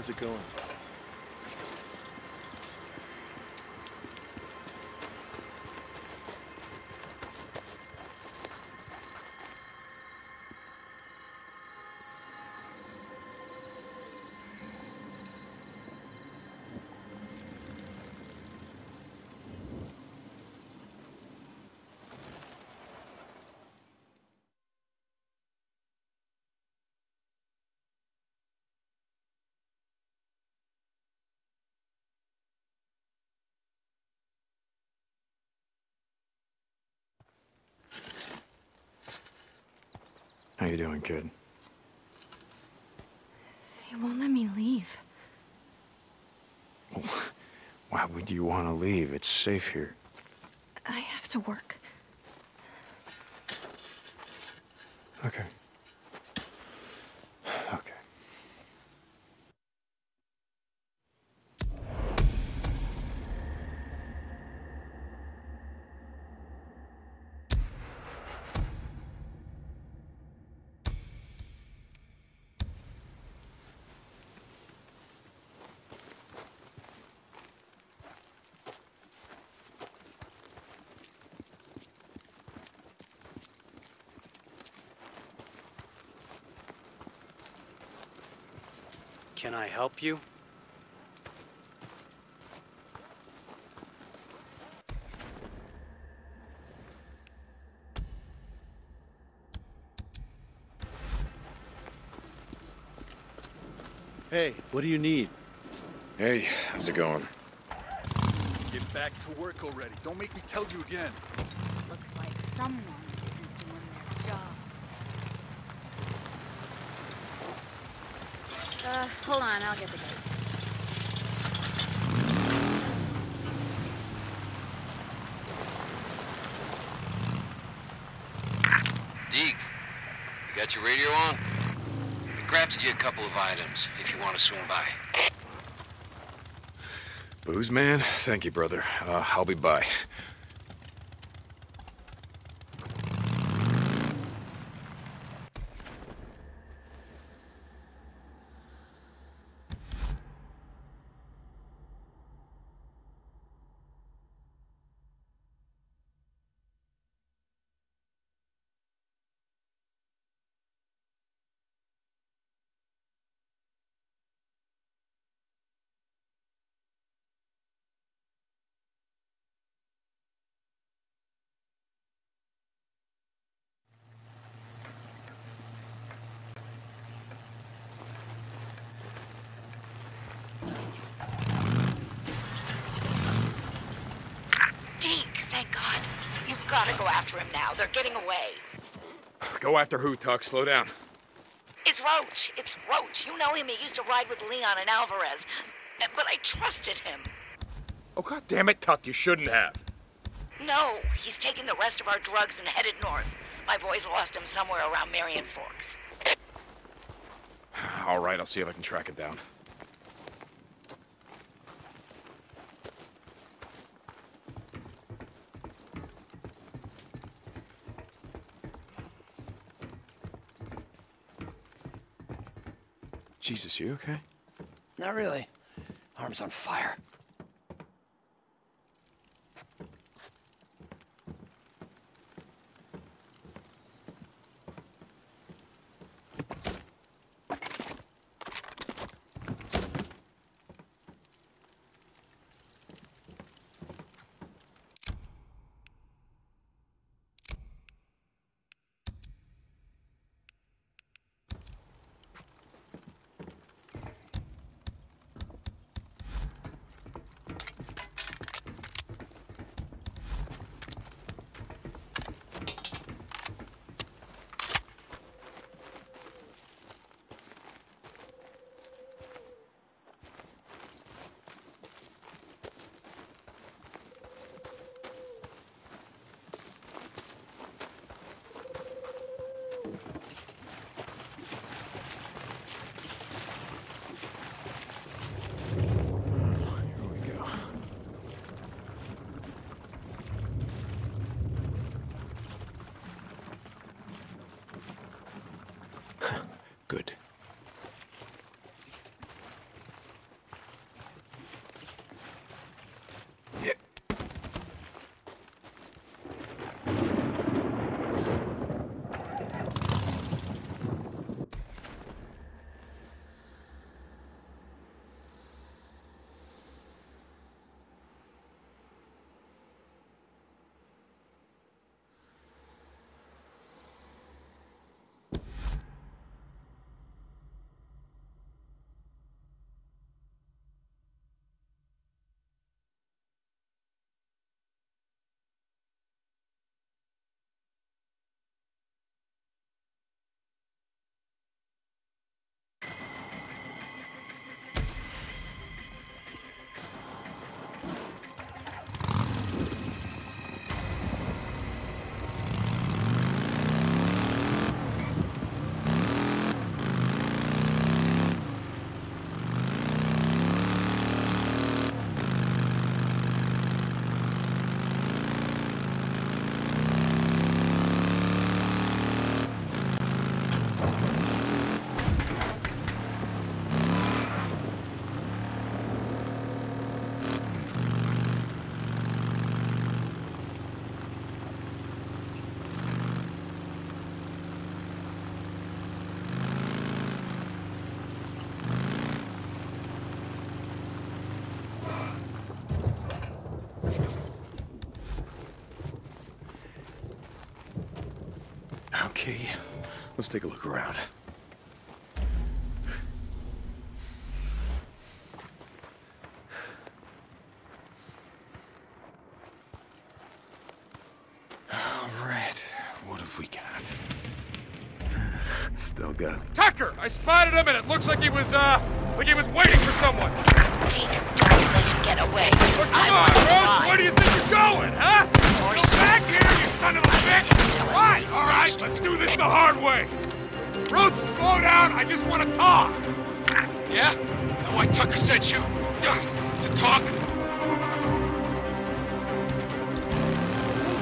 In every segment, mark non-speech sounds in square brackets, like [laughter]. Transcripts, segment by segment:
How's it going? How you doing, kid? They won't let me leave. [laughs] Why would you want to leave? It's safe here. I have to work. Okay. Okay. Can I help you? Hey, what do you need? Hey, how's it going? Get back to work already. Don't make me tell you again. Looks like someone isn't doing their job. Uh, hold on, I'll get the gate. Deke, you got your radio on? We crafted you a couple of items if you want to swing by. Booze man? Thank you, brother. Uh, I'll be by. Deke, thank God. You've got to go after him now. They're getting away. Go after who, Tuck? Slow down. It's Roach. It's Roach. You know him. He used to ride with Leon and Alvarez. But I trusted him. Oh, god damn it, Tuck. You shouldn't have. No, he's taking the rest of our drugs and headed north. My boys lost him somewhere around Marion Forks. [sighs] All right, I'll see if I can track it down. Jesus, you okay? Not really. Arm's on fire. Let's take a look around. All right, what have we got? Still got Tucker! I spotted him and it looks like he was, uh, like he was waiting for someone. Deke, don't let him get away. But come want on, him Rose! alive. Where do you son of a bitch! Tell us all right, let's do this the hard way. Rhodes, slow down. I just want to talk. Yeah? And why Tucker sent you? To talk?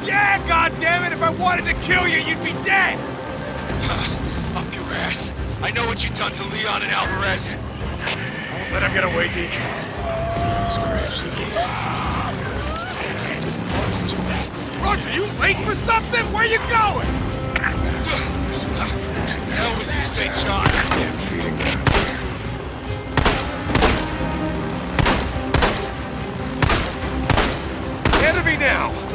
Yeah, goddammit! If I wanted to kill you, you'd be dead. [sighs] Up your ass. I know what you done to Leon and Alvarez. Let him get away, Deke. Rhodes, are you late for something? Where you going? Hell with you, St. John. Yeah, feeding them. Enemy now.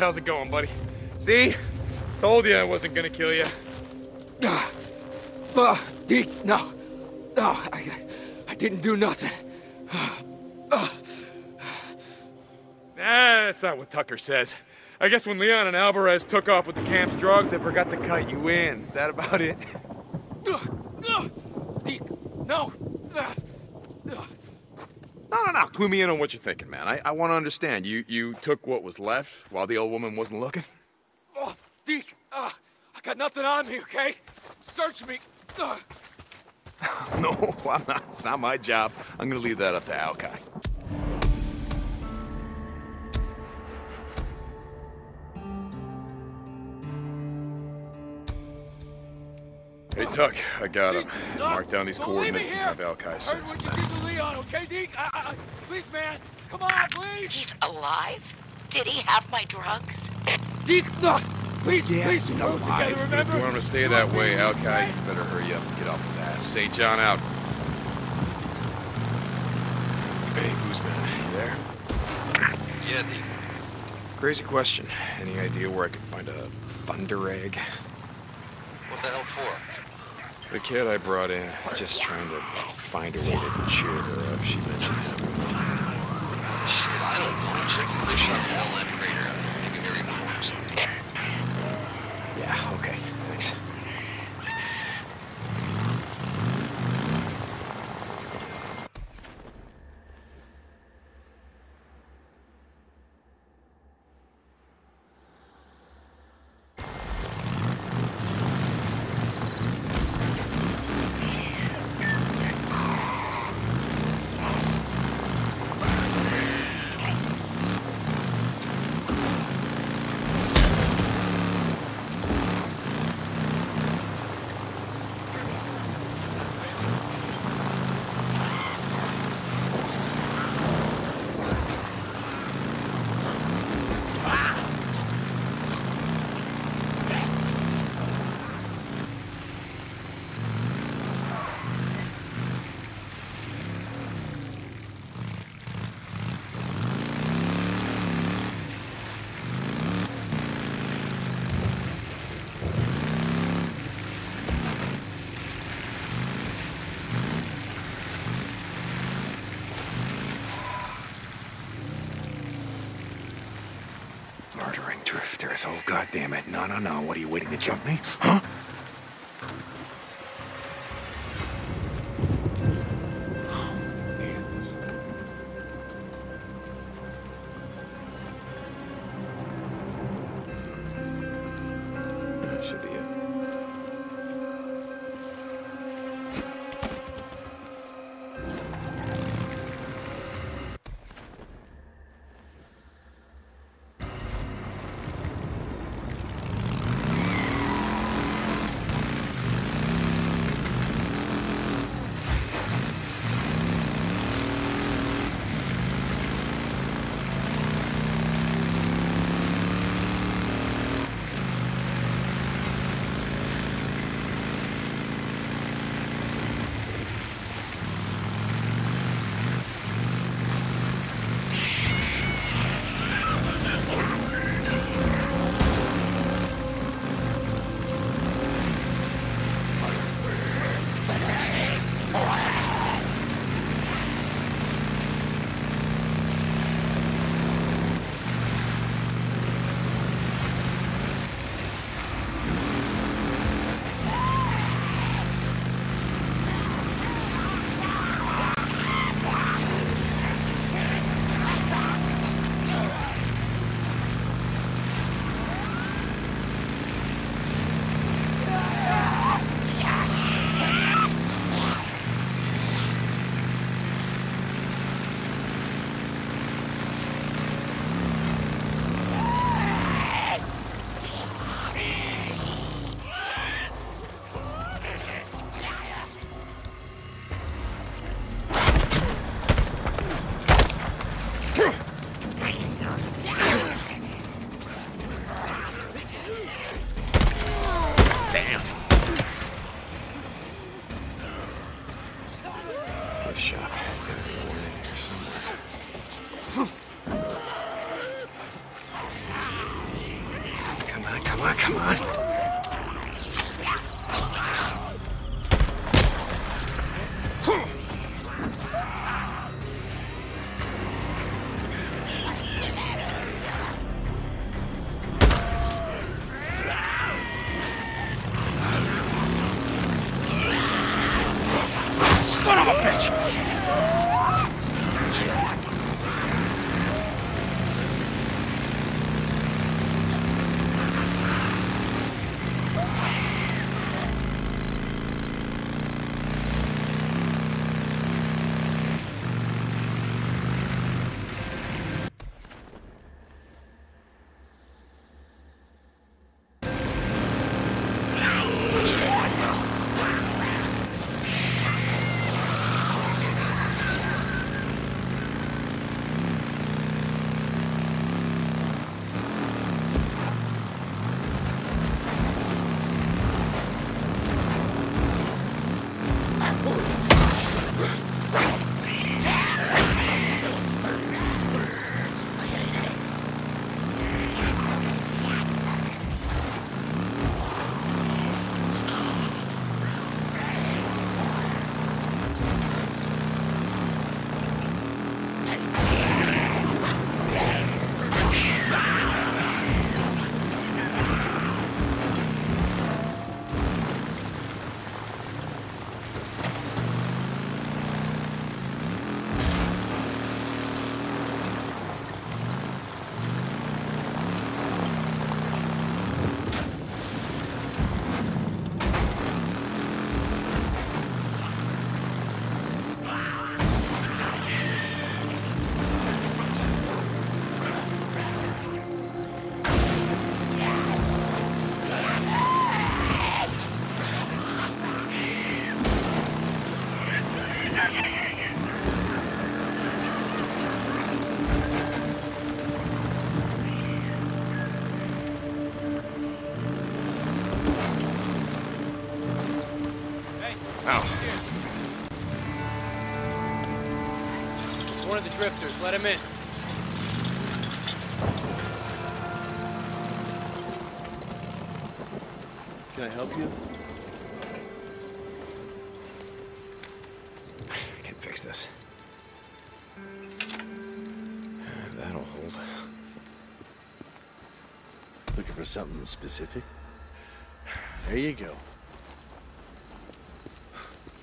How's it going, buddy? See? Told you I wasn't gonna kill you. Oh, ah, ah, Deke, no. No, I, I didn't do nothing. Nah, that's not what Tucker says. I guess when Leon and Alvarez took off with the camp's drugs, they forgot to cut you in. Is that about it? [laughs] Deke, no. No, no, no. Clue me in on what you're thinking, man. I, I want to understand. You you took what was left while the old woman wasn't looking? Oh, Deke, uh, I got nothing on me, okay? Search me. Uh, [laughs] No, I'm not. It's not my job. I'm gonna leave that up to Alkai. Hey, Tuck, I got him. Mark down these don't leave me coordinates and have Alkai Heard send what some you did to Leon, okay, Deke? I, I, I- please, man. Come on, please. He's alive? Did he have my drugs? Deke, no. Please, please, He's we alive. together, remember? If you want him to stay that way, me, Alkai, you better hurry up and get off his ass. St. John out. Hey, Guzman, you there? Yeah, Deke. Crazy question. Any idea where I can find a thunder egg? What the hell for? The kid I brought in, just trying to find a way to cheer her up. She mentioned I don't know. Check the fish on the LM Murdering drifters. Oh, God damn it. No, no, no. What are you waiting to jump me? Huh? Damn. Son of drifters. Let him in. Can I help you? I can fix this. Uh, That'll hold. Looking for something specific? There you go.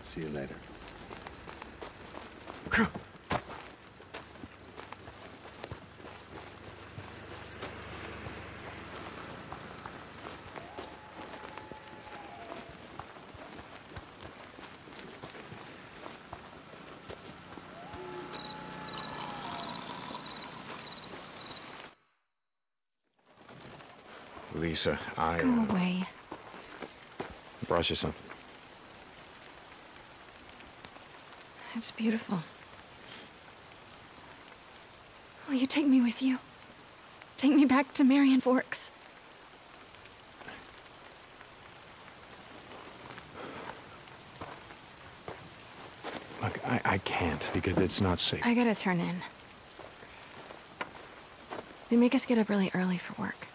See you later. Lisa, I Go uh, away. brought you something. It's beautiful. Will you take me with you? Take me back to Marion Forks. Look, I, I can't because it's not safe. I gotta turn in. They make us get up really early for work.